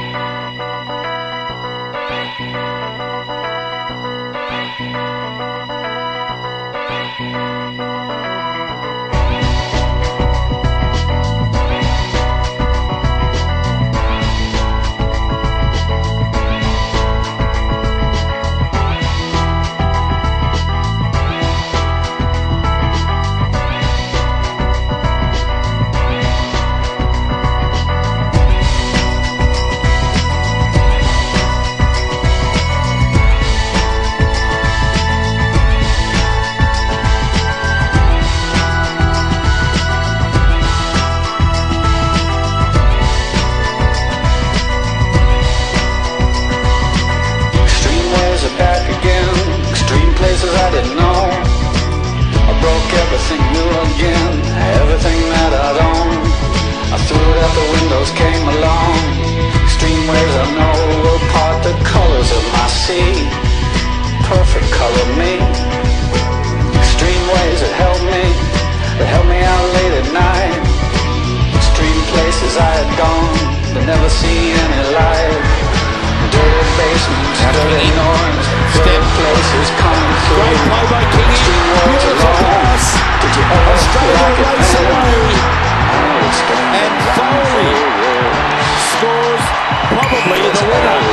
Música never see any light. Dirty basement. Step places coming through. Great play by Kingy. Beautiful pass. Did you ever Australia race away. And Foley scores probably the winner.